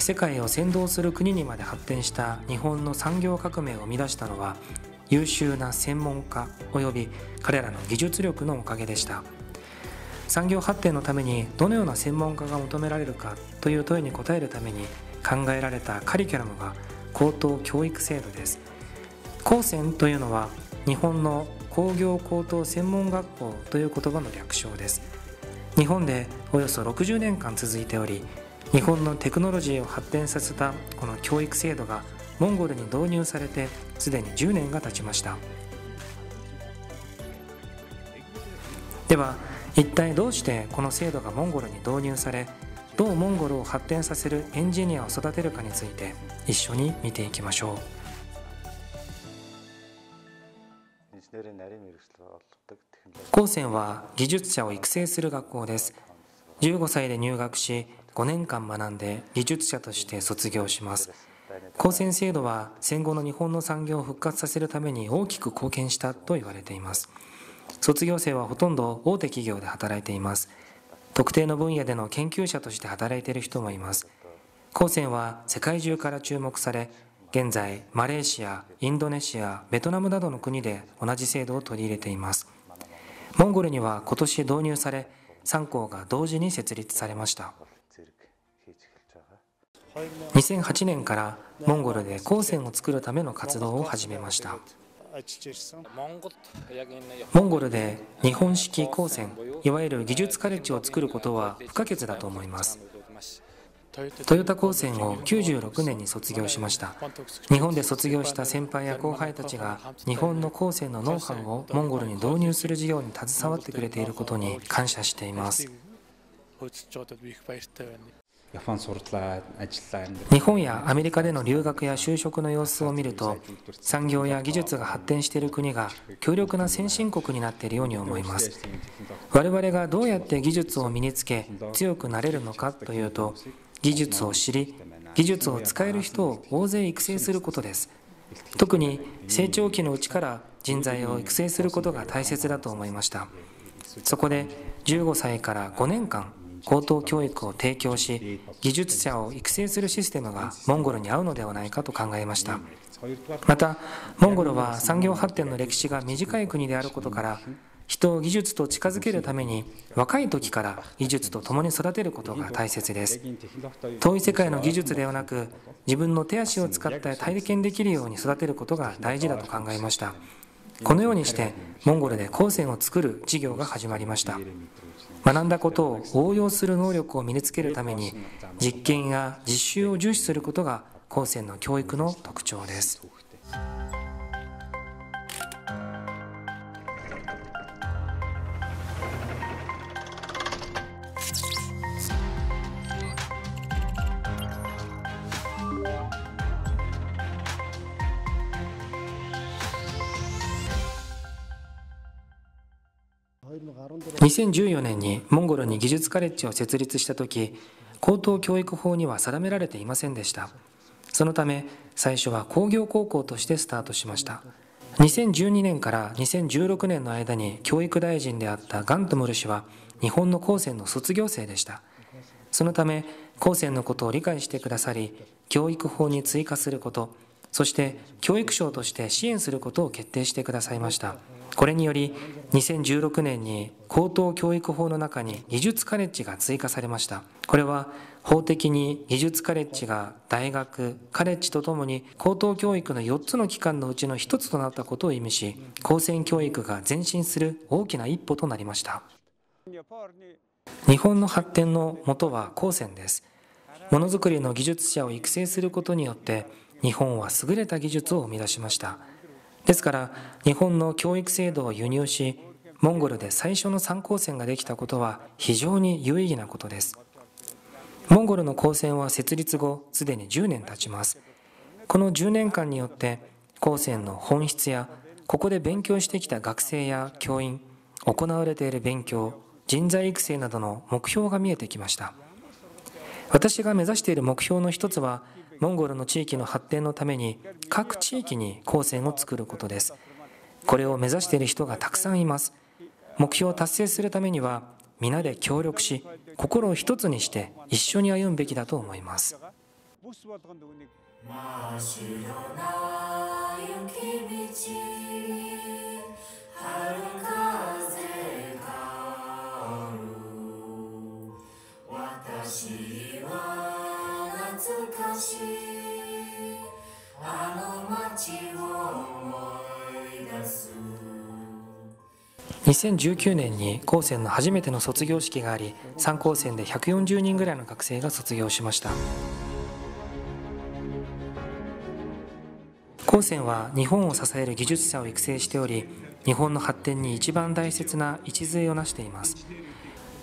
世界を先導する国にまで発展した日本の産業革命を生み出したのは優秀な専門家及び彼らの技術力のおかげでした。産業発展のためにどのような専門家が求められるかという問いに答えるために考えられたカリキュラムが高等教育制度です。高専というのは日本の工業高等専門学校という言葉の略称です。日本でおよそ60年間続いており日本のテクノロジーを発展させたこの教育制度がモンゴルに導入されてすでに10年が経ちました。では一体どうしてこの制度がモンゴルに導入されどうモンゴルを発展させるエンジニアを育てるかについて一緒に見ていきましょう。高専は技術者を育成する学校です。15歳で入学し5年間学んで技術者として卒業します。高専制度は戦後の日本の産業を復活させるために大きく貢献したと言われています。卒業生はほとんど大手企業で働いています。特定の分野での研究者として働いている人もいます。高専は世界中から注目され現在マレーシアインドネシアベトナムなどの国で同じ制度を取り入れています。モンゴルには今年導入され3校が同時に設立されました。2008年からモンゴルで高専を作るための活動を始めました。モンゴルで日本式高専いわゆる技術カレッジを作ることは不可欠だと思います。トヨタ高専を96年に卒業しました。日本で卒業した先輩や後輩たちが日本の高専のノウハウをモンゴルに導入する事業に携わってくれていることに感謝しています。日本やアメリカでの留学や就職の様子を見ると産業や技術が発展している国が強力な先進国になっているように思います。我々がどうやって技術を身につけ強くなれるのかというと技術を知り技術を使える人を大勢育成することです。特に成長期のうちから人材を育成することが大切だと思いました。そこで15歳から5年間高等教育を提供し技術者を育成するシステムがモンゴルに合うのではないかと考えました。またモンゴルは産業発展の歴史が短い国であることから人を技術と近づけるために若い時から技術と共に育てることが大切です。遠い世界の技術ではなく自分の手足を使って体験できるように育てることが大事だと考えました。このようにしてモンゴルで高専を作る事業が始まりました。学んだことを応用する能力を身につけるために実験や実習を重視することが高専の教育の特徴です。2014年にモンゴルに技術カレッジを設立した時高等教育法には定められていませんでした。そのため最初は工業高校としてスタートしました。2012年から2016年の間に教育大臣であったガントムル氏は日本の高専の卒業生でした。そのため高専のことを理解してくださり教育法に追加することそして教育省として支援することを決定してくださいました。これにより2016年に高等教育法の中に技術カレッジが追加されました。これは法的に技術カレッジが大学カレッジとともに高等教育の4つの機関のうちの1つとなったことを意味し高専教育が前進する大きな一歩となりました。日本の発展のもとは高専です。ものづくりの技術者を育成することによって日本は優れた技術を生み出しました。ですから日本の教育制度を輸入しモンゴルで最初の参考線ができたことは非常に有意義なことです。モンゴルの高専は設立後すでに10年経ちます。この10年間によって高専の本質やここで勉強してきた学生や教員行われている勉強人材育成などの目標が見えてきました。私が目指している目標の一つはモンゴルの地域の発展のために各地域に高専を作ることです。これを目指している人がたくさんいます。目標を達成するためには皆で協力し心を一つにして一緒に歩むべきだと思います私は懐かしいあの街を思い出す。2019年に高専の初めての卒業式があり3高専で140人ぐらいの学生が卒業しました。高専は日本を支える技術者を育成しており日本の発展に一番大切な礎を成しています。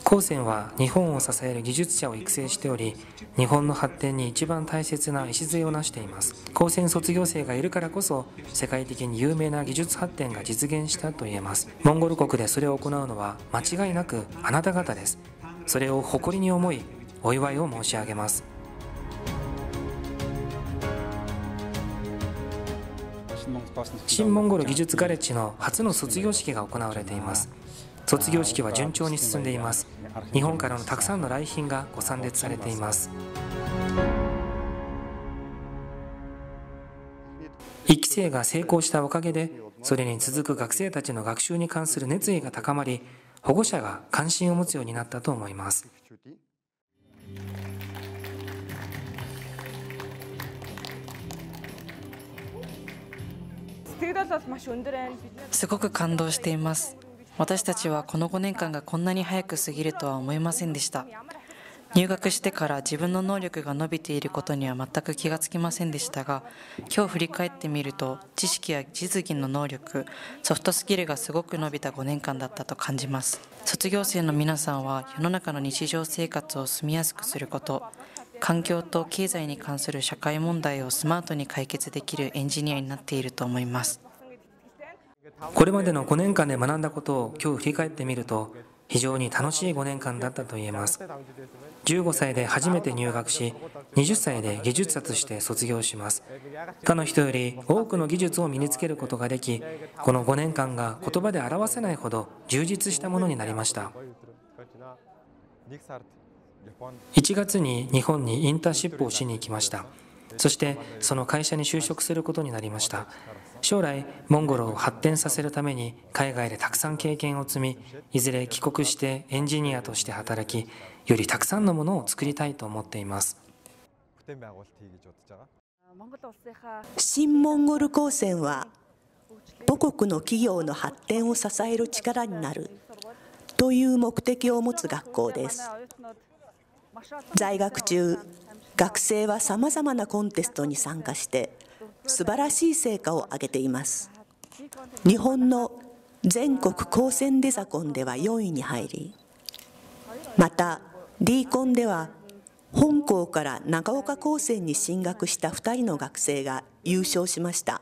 高専は日本を支える技術者を育成しており日本の発展に一番大切な礎を成しています。高専卒業生がいるからこそ世界的に有名な技術発展が実現したと言えます。モンゴル国でそれを行うのは間違いなくあなた方です。それを誇りに思いお祝いを申し上げます。新モンゴル技術ガレッジの初の卒業式が行われています。卒業式は順調に進んでいます。日本からのたくさんの来賓がご参列されています。1期生が成功したおかげでそれに続く学生たちの学習に関する熱意が高まり保護者が関心を持つようになったと思います。すごく感動しています。私たちはこの5年間がこんなに早く過ぎるとは思いませんでした。入学してから自分の能力が伸びていることには全く気がつきませんでしたが今日振り返ってみると知識や実技の能力ソフトスキルがすごく伸びた5年間だったと感じます。卒業生の皆さんは世の中の日常生活を住みやすくすること環境と経済に関する社会問題をスマートに解決できるエンジニアになっていると思います。これまでの5年間で学んだことを今日振り返ってみると非常に楽しい5年間だったと言えます。15歳で初めて入学し20歳で技術者として卒業します。他の人より多くの技術を身につけることができこの5年間が言葉で表せないほど充実したものになりました。1月に日本にインターンシップをしに行きました。そしてその会社に就職することになりました。将来モンゴルを発展させるために海外でたくさん経験を積みいずれ帰国してエンジニアとして働きよりたくさんのものを作りたいと思っています。新モンゴル高専は母国の企業の発展を支える力になるという目的を持つ学校です。在学中学生はさまざまなコンテストに参加して素晴らしい成果を上げています。日本の全国高専デザコンでは4位に入りまた D コンでは本校から長岡高専に進学した2人の学生が優勝しました。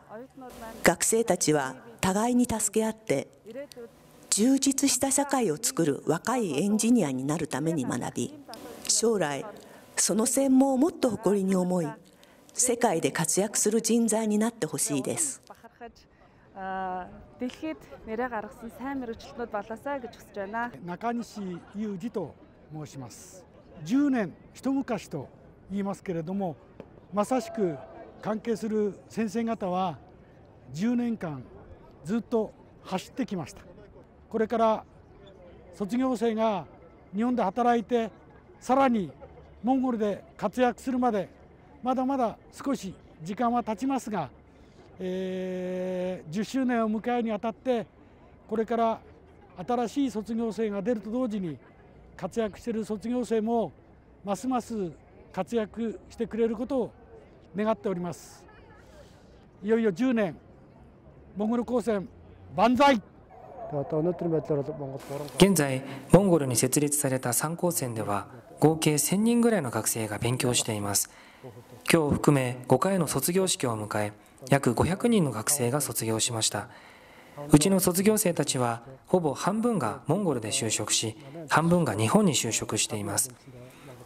学生たちは互いに助け合って充実した社会を作る若いエンジニアになるために学び将来その専門をもっと誇りに思い世界で活躍する人材になってほしいです。 дэлхийд нэрээ гаргасан сайн мэрэгчлэнүүд болоосаа гэж хүсэж байна. 中西裕二と申します10年一昔と言いますけれどもまさしく関係する先生方は10年間ずっと走ってきましたこれから卒業生が日本で働いてさらに モンゴルで活躍するまでまだまだ少し時間は経ちますが、えー10周年を迎えにあたってこれから新しい卒業生が出ると同時に活躍している卒業生もますます活躍してくれることを願っております。いよいよ10年モンゴル高専万歳現在モンゴルに設立された3高専では合計1000人ぐらいの学生が勉強しています。今日を含め5回の卒業式を迎え約500人の学生が卒業しました。うちの卒業生たちはほぼ半分がモンゴルで就職し半分が日本に就職しています。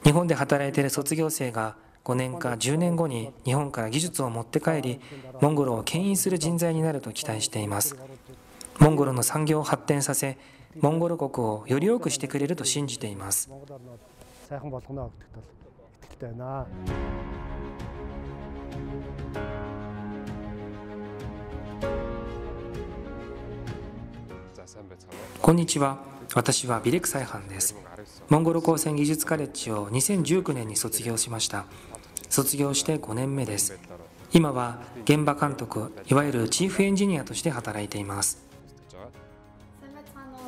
日本で働いている卒業生が5年か10年後に日本から技術を持って帰りモンゴルを牽引する人材になると期待しています。モンゴルの産業を発展させモンゴル国をより良くしてくれると信じています。こんにちは私はビレクサイハンですモンゴル高専技術カレッジを2019年に卒業しました卒業して5年目です今は現場監督いわゆるチーフエンジニアとして働いています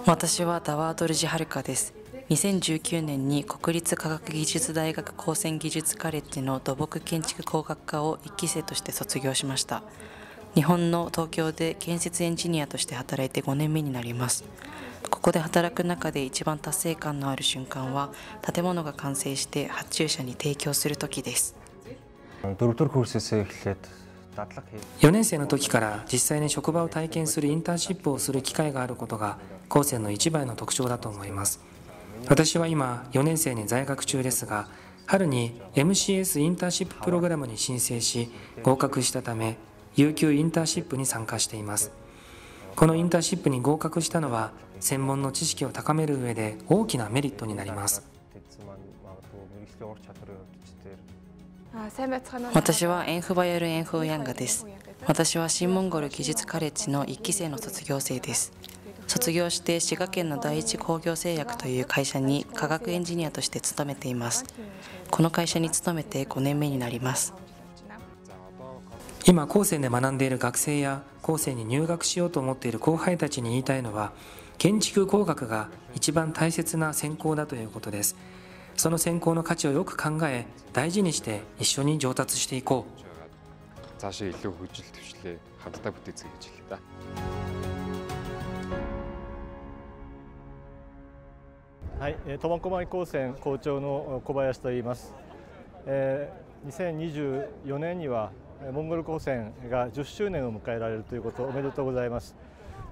私はダワードルジ・ハルカです。2019年に国立科学技術大学高専技術カレッジの土木建築工学科を1期生として卒業しました。日本の東京で建設エンジニアとして働いて5年目になります。ここで働く中で一番達成感のある瞬間は建物が完成して発注者に提供する時です。4年生の時から実際に職場を体験するインターンシップをする機会があることが高専の一番の特徴だと思います。私は今4年生に在学中ですが春に MCS インターンシッププログラムに申請し合格したため有給インターンシップに参加しています。このインターンシップに合格したのは専門の知識を高める上で大きなメリットになります。私はエンフバヤル・エンフーヤンガです。私は新モンゴル技術カレッジの1期生の卒業生です卒業して滋賀県の第一工業製薬という会社に科学エンジニアとして勤めています。この会社に勤めて5年目になります。今高専で学んでいる学生や高専に入学しようと思っている後輩たちに言いたいのは建築工学が一番大切な専攻だということです。その専攻の価値をよく考え大事にして一緒に上達していこうはい、苫小牧高専校長の小林と言います。えー2024年にはモンゴル高専が10周年を迎えられるということおめでとうございます。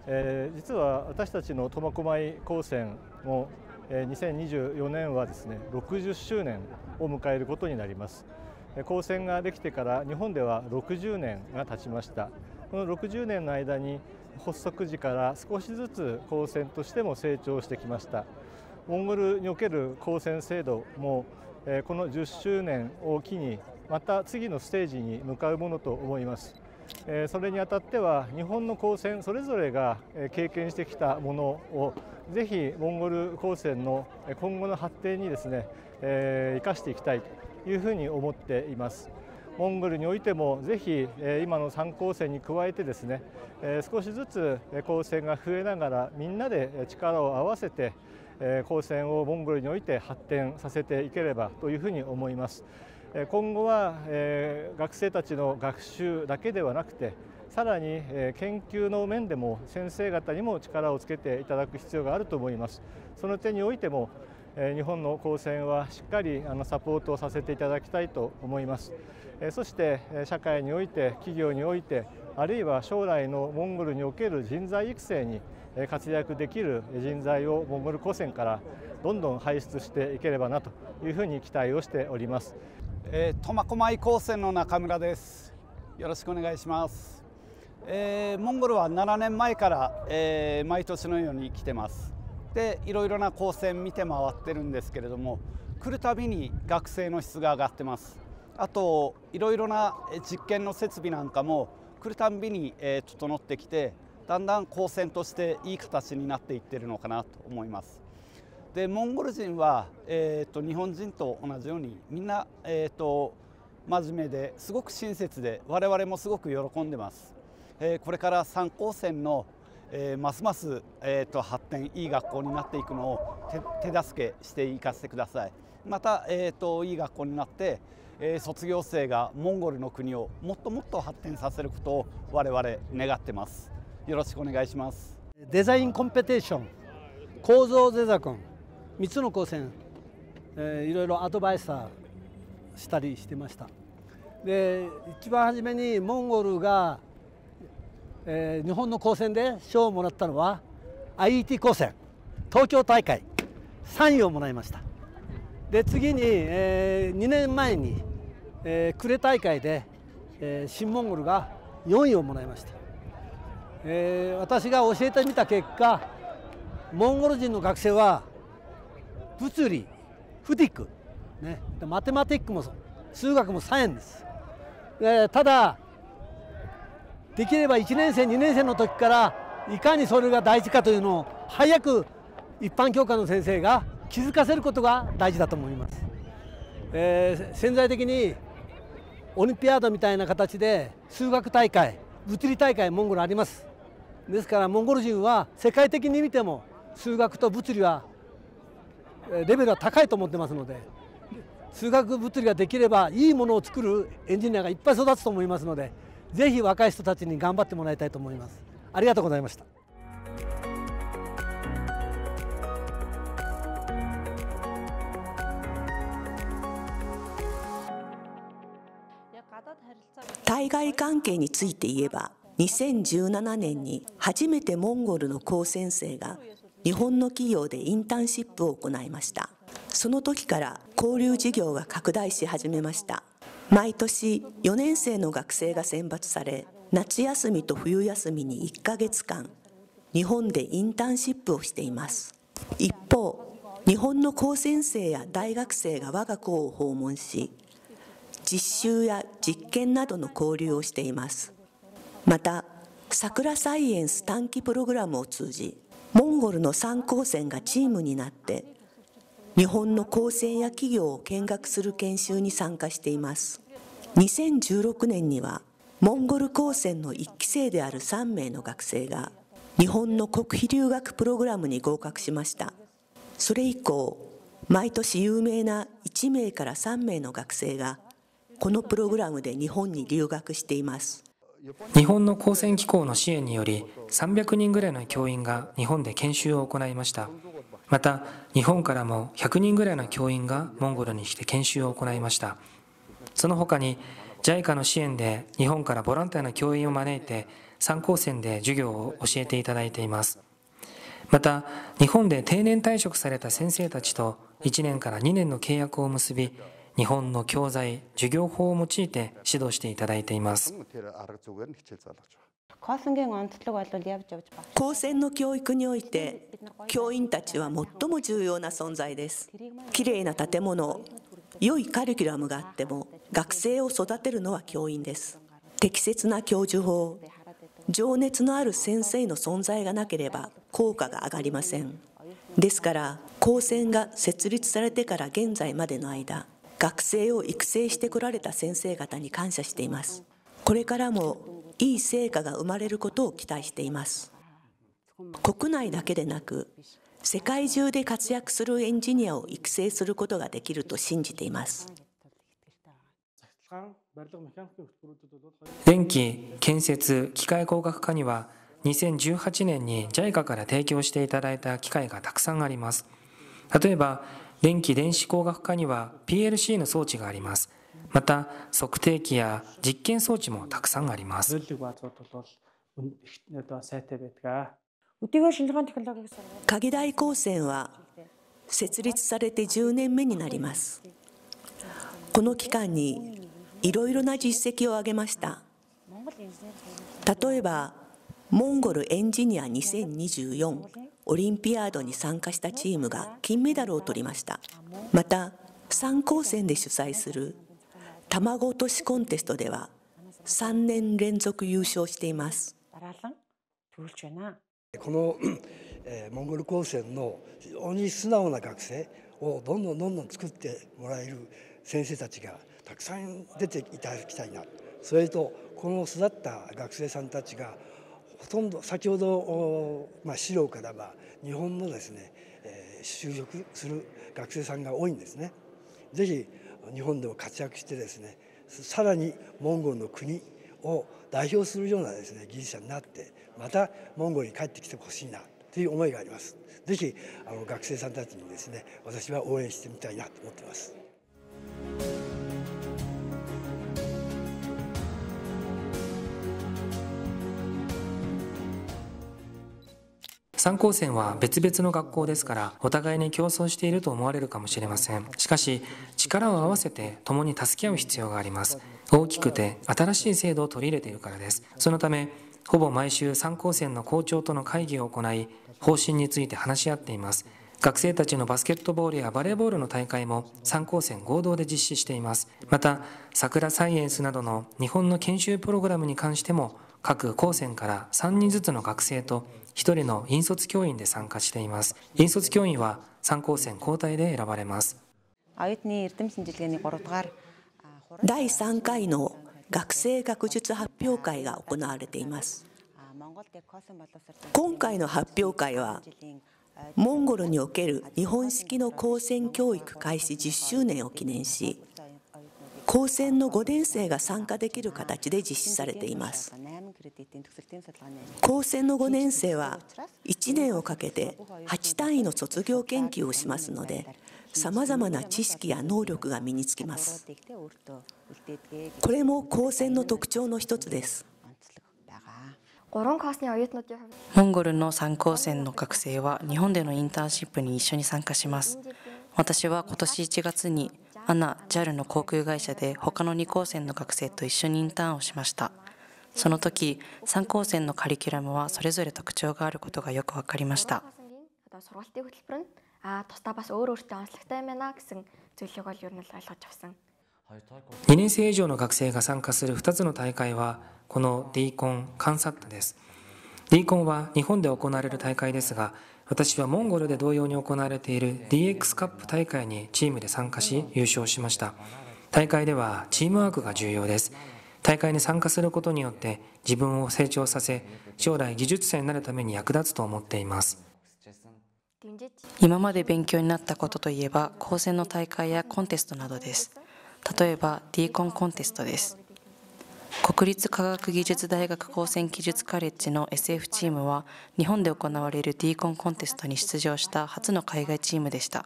えー実は私たちの苫小牧高専もえー2024年はですね60周年を迎えることになります。えー高専ができてから日本では60年が経ちました。この60年の間に発足時から少しずつ高専としても成長してきました。モンゴルにおける高専制度も、えこの10周年を機にまた次のステージに向かうものと思います。えそれにあたっては日本の高専それぞれがえ経験してきたものをぜひモンゴル高専のえ今後の発展にですね、え生かしていきたいというふうに思っています。モンゴルにおいてもぜひえ今の3高専に加えてですねえ少しずつえー高専が増えながらみんなで力を合わせて高専をモンゴルにおいて発展させていければというふうに思います。今後は学生たちの学習だけではなくてさらに研究の面でも先生方にも力をつけていただく必要があると思います。その点においても日本の高専はしっかりサポートをさせていただきたいと思います。そして社会において企業においてあるいは将来のモンゴルにおける人材育成に活躍できる人材をモンゴル高専からどんどん輩出していければなというふうに期待をしております。えー苫小牧高専の中村です。よろしくお願いします、えーモンゴルは7年前から、えー毎年のように来てます。でいろいろな高専見て回ってるんですけれども来るたびに学生の質が上がってます。あといろいろなえ実験の設備なんかも来るたんびに、えー整ってきてだんだん高専としていい形になっていってるのかなと思います。でモンゴル人は、えー、と日本人と同じようにみんな、えー、と真面目ですごく親切で我々もすごく喜んでます、えーこれから三高専の、えーますます、えー、と発展いい学校になっていくのを手手助けしていかせてください。また、えー、といい学校になって、えー卒業生がモンゴルの国をもっともっと発展させることを我々願ってます。よろしくお願いします。デザインコンペテーション構造ゼザ君3つの高専、えーいろいろアドバイザーしたりしてました。で一番初めにモンゴルが、えー日本の高専で賞をもらったのは IET 高専東京大会3位をもらいました。で次に、え2年前に、えー呉大会で、えー新モンゴルが4位をもらいました。えー私が教えてみた結果モンゴル人の学生は物理フィディック、ね、マテマティックもそう数学もサイエンです、えーただできれば1年生2年生の時からいかにそれが大事かというのを早く一般教科の先生が気づかせることが大事だと思います、えー、潜在的にオリンピアードみたいな形で数学大会物理大会モンゴルあります。ですからモンゴル人は世界的に見ても数学と物理はレベルは高いと思ってますので数学物理ができればいいものを作るエンジニアがいっぱい育つと思いますのでぜひ若い人たちに頑張ってもらいたいと思います。ありがとうございました。対外関係について言えば2017年に初めてモンゴルの高専生が日本の企業でインターンシップを行いました。その時から交流事業が拡大し始めました。毎年4年生の学生が選抜され夏休みと冬休みに1ヶ月間日本でインターンシップをしています。一方日本の高専生や大学生が我が校を訪問し実習や実験などの交流をしています。また桜サイエンス短期プログラムを通じモンゴルの3高専がチームになって日本の高専や企業を見学する研修に参加しています。2016年にはモンゴル高専の1期生である3名の学生が日本の国費留学プログラムに合格しました。それ以降毎年有名な1名から3名の学生がこのプログラムで日本に留学しています。日本の高専機構の支援により300人ぐらいの教員が日本で研修を行いました。また日本からも100人ぐらいの教員がモンゴルに来て研修を行いました。その他に JICA の支援で日本からボランティアの教員を招いて3高専で授業を教えていただいています。また日本で定年退職された先生たちと1年から2年の契約を結び日本の教材、授業法を用いて指導していただいています。高専の教育において教員たちは最も重要な存在です。きれいな建物良いカリキュラムがあっても学生を育てるのは教員です。適切な教授法情熱のある先生の存在がなければ効果が上がりません。ですから高専が設立されてから現在までの間学生を育成してこられた先生方に感謝しています。これからもいい成果が生まれることを期待しています。国内だけでなく世界中で活躍するエンジニアを育成することができると信じています。電気建設機械工学科には2018年に JICA から提供していただいた機械がたくさんあります。例えば電気電子工学科には PLC の装置があります。また、測定器や実験装置もたくさんあります。鍵大高専は設立されて10年目になります。この期間にいろいろな実績を挙げました。例えば、モンゴルエンジニア2024オリンピアードに参加したチームが金メダルを取りました。また3高専で主催する卵落としコンテストでは3年連続優勝しています。この、えー、モンゴル高専の非常に素直な学生をどんどんどんどん作ってもらえる先生たちがたくさん出ていただきたいな。それとこの育った学生さんたちがほとんど先ほど、まあ、資料からは日本のですね、えー、就職する学生さんが多いんですね。ぜひ日本でも活躍してですねさらにモンゴルの国を代表するようなですね技術者になってまたモンゴルに帰ってきてほしいなという思いがあります。ぜひあの学生さんたちにですね私は応援してみたいなと思ってます。三高専は別々の学校ですからお互いに競争していると思われるかもしれません。しかし力を合わせて共に助け合う必要があります。大きくて新しい制度を取り入れているからです。そのためほぼ毎週三高専の校長との会議を行い方針について話し合っています。学生たちのバスケットボールやバレーボールの大会も3高専合同で実施しています。また桜サイエンスなどの日本の研修プログラムに関しても各高専から3人ずつの学生と1人の引率教員で参加しています。引率教員は3高専交代で選ばれます。第3回の学生学術発表会が行われています。今回の発表会はモンゴルにおける日本式の高専教育開始10周年を記念し高専の5年生が参加できる形で実施されています。高専の5年生は1年をかけて8単位の卒業研究をしますのでさまざまな知識や能力が身につきます。これも高専の特徴の一つです。モンゴルの3高専の学生は日本でのインターンシップに一緒に参加します。私は今年1月にアナ JAL の航空会社で他の2高専の学生と一緒にインターンをしました。その時3高専のカリキュラムはそれぞれ特徴があることがよく分かりました。2年生以上の学生が参加する2つの大会はこの D コンカンサッタです。D コンは日本で行われる大会ですが私はモンゴルで同様に行われている DX カップ大会にチームで参加し優勝しました。大会ではチームワークが重要です。大会に参加することによって自分を成長させ将来技術者になるために役立つと思っています。今まで勉強になったことといえば高専の大会やコンテストなどです。例えば D コンコンテストです。国立科学技術大学高専技術カレッジの SF チームは日本で行われる D コンコンテストに出場した初の海外チームでした。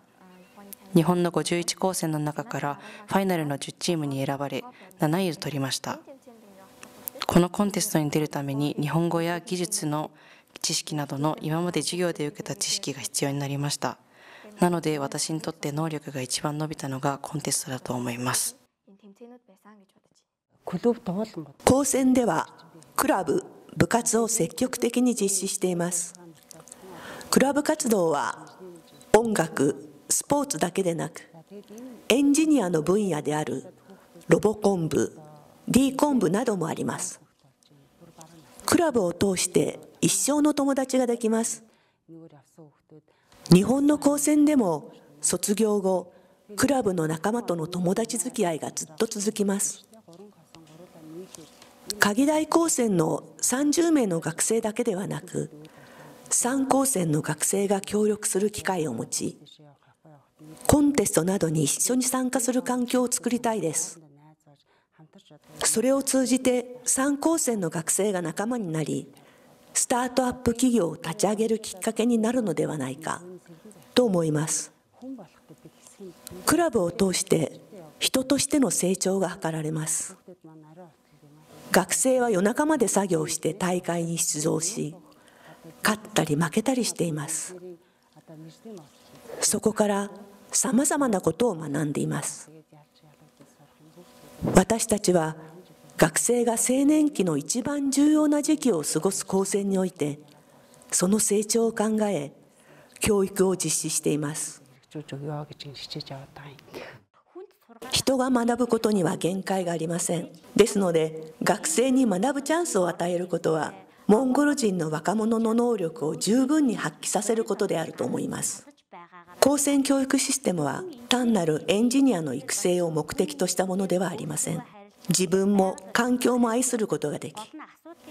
日本の51高専の中からファイナルの10チームに選ばれ7位を取りました。このコンテストに出るために日本語や技術の知識などの今まで授業で受けた知識が必要になりました。なので私にとって能力が一番伸びたのがコンテストだと思います。高専ではクラブ部活を積極的に実施しています。クラブ活動は音楽スポーツだけでなくエンジニアの分野であるロボコン部 D コン部などもあります。クラブを通して一生の友達ができます。日本の高専でも卒業後クラブの仲間との友達付き合いがずっと続きます。鍵大高専の30名の学生だけではなく3高専の学生が協力する機会を持ちコンテストなどに一緒に参加する環境を作りたいです。それを通じて3高専の学生が仲間になりスタートアップ企業を立ち上げるきっかけになるのではないかと思います。クラブを通して人としての成長が図られます。学生は夜中まで作業して大会に出場し勝ったり負けたりしています。そこからさまざまなことを学んでいます。私たちは学生が青年期の一番重要な時期を過ごす高専においてその成長を考え教育を実施しています。人が学ぶことには限界がありません。ですので学生に学ぶチャンスを与えることはモンゴル人の若者の能力を十分に発揮させることであると思います。高専教育システムは単なるエンジニアの育成を目的としたものではありません。自分も環境も愛することができ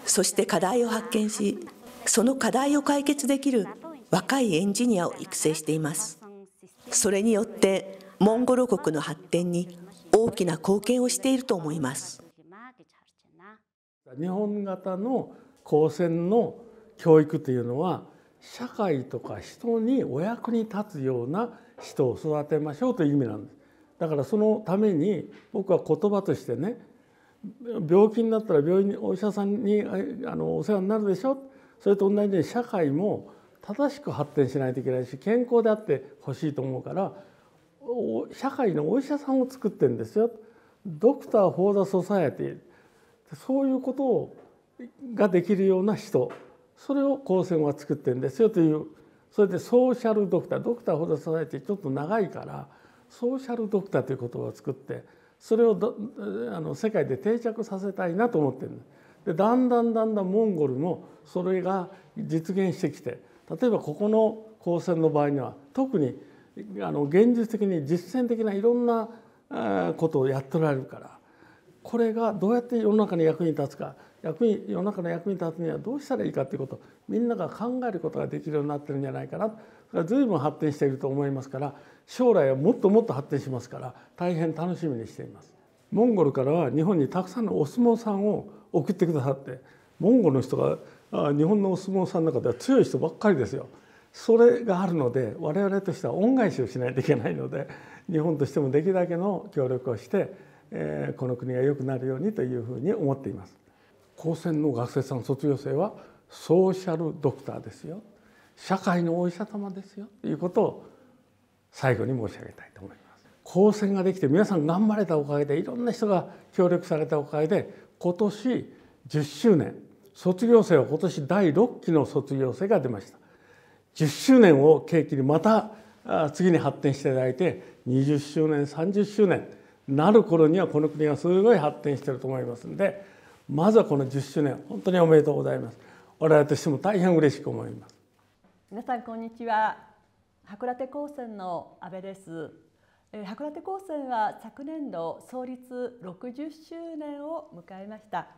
そして課題を発見しその課題を解決できる若いエンジニアを育成しています。それによってモンゴル国の発展に大きな貢献をしていると思います。日本型の高専の教育というのは社会とか人にお役に立つような人を育てましょうという意味なんです。だからそのために僕は言葉としてね病気になったら病院にお医者さんにあのお世話になるでしょ。それと同じで社会も正しく発展しないといけないし健康であってほしいと思うから社会のお医者さんを作ってんですよ。 Doctor for the society。そういうことをができるような人。それを高専は作ってるんですよ。というそれで social doctor。Doctor for the society。ちょっと長いから social doctor という言葉を作ってそれをあの世界で定着させたいなと思ってるでだんだんだんだんモンゴルもそれが実現してきて例えばここの高専の場合には特にあの現実的に実践的ないろんなことをやっておられるからこれがどうやって世の中に役に立つか役に世の中の役に立つにはどうしたらいいかということみんなが考えることができるようになってるんじゃないかな随分発展していると思いますから将来はもっともっと発展しますから大変楽しみにしています。モンゴルからは日本にたくさんのお相撲さんを送ってくださってモンゴルの人が日本のお相撲さんの中では強い人ばっかりですよ。それがあるので我々としては恩返しをしないといけないので日本としてもできるだけの協力をして、えー、この国が良くなるようにというふうに思っています。高専の学生さん卒業生はソーシャルドクターですよ社会のお医者様ですよということを最後に申し上げたいと思います。高専ができて皆さん頑張れたおかげでいろんな人が協力されたおかげで今年10周年卒業生は今年第6期の卒業生が出ました10周年を契機にまた次に発展していただいて20周年30周年なる頃にはこの国がすごい発展していると思いますのでまずはこの10周年本当におめでとうございます。我々としても大変嬉しく思います。皆さんこんにちは。函館高専の阿部です。函館高専は昨年度創立60周年を迎えました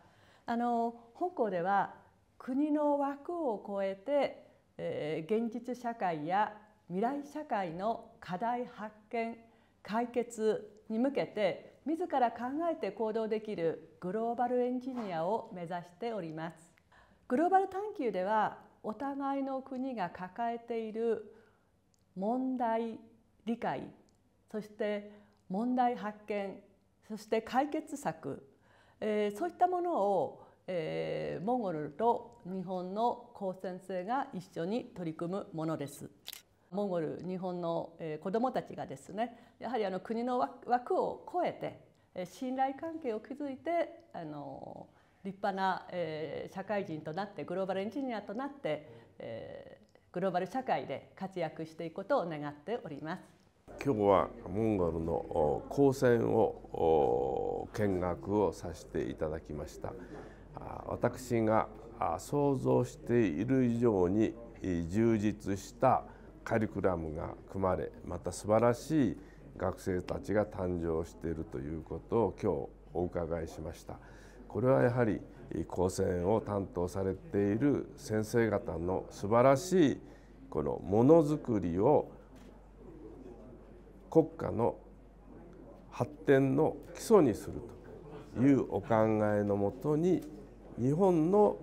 あの本校では国の枠を超えて、えー、現実社会や未来社会の課題発見解決に向けて自ら考えて行動できるグローバルエンジニアを目指しております。グローバル探求ではお互いの国が抱えている問題理解そして問題発見そして解決策、えー、そういったものを、えー、モンゴルと日本の高専生が一緒に取り組むものです。モンゴル日本の、えー、子どもたちがですねやはりあの国の枠を超えて、えー、信頼関係を築いてあの立派な、えー、社会人となってグローバルエンジニアとなって、えー、グローバル社会で活躍していくことを願っております。今日はモンゴルの高専を見学をさせていただきました私が想像している以上に充実したカリキュラムが組まれまた素晴らしい学生たちが誕生しているということを今日お伺いしました。これはやはり高専を担当されている先生方の素晴らしいこのものづくりを国家の発展の基礎にするというお考えのもとに日本の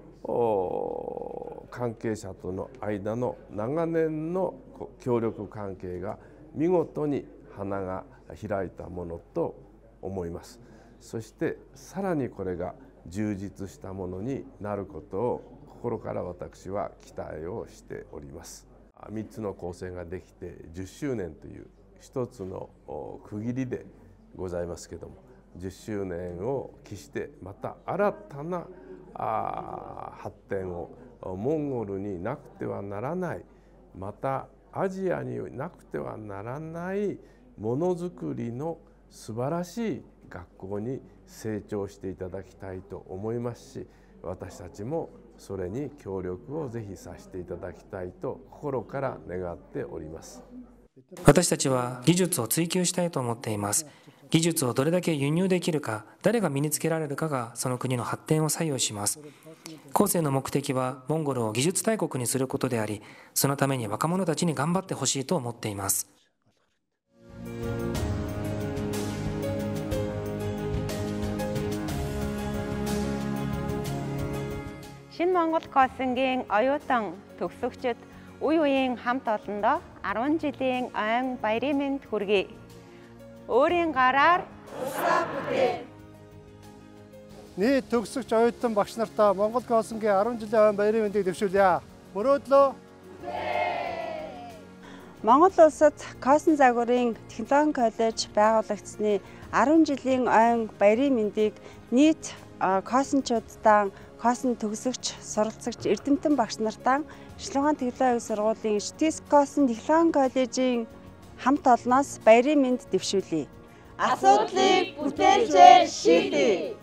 関係者との間の長年の協力関係が見事に花が開いたものと思います。そしてさらにこれが充実したものになることを心から私は期待をしております。3つの構成ができて10周年という一つの区切りでございますけども10周年を期してまた新たなあ発展をモンゴルになくてはならない。またアジアになくてはならない。ものづくりの素晴らしい学校に成長していただきたいと思いますし私たちもそれに協力をぜひさせていただきたいと心から願っております。私たちは技術を追求したいと思っています。技術をどれだけ輸入できるか誰が身につけられるかがその国の発展を左右します後世の目的はモンゴルを技術大国にすることでありそのために若者たちに頑張ってほしいと思っています新モンゴル高専гийн оюутан төгсөгчд үе үеийн хамт олондоо 10 жилийн ойн баярын мэнд хүргэе. Өөрийн гараар тусгай бүтээл. Нийт төгсөгч оюутан багш нартаа Монгол Космогийн 10 жилийн ойн баярын мэндийг дэвшүүлье. Мөрөөдлөө Монгол улсад Космо загварын технологи коллеж байгуулагдсны 10 жилийн ойн баярын мэндийг нийт космочуудаа космо төгсөгч, суралцагч, эрдэмтэн багш нартаа Шилгуун технологийн сургуулийн Штискосын технологи коллежийн хамт олноос баярын мэнд дэвшүүлье. Асуудлыг бүтээлчээр шийдэе.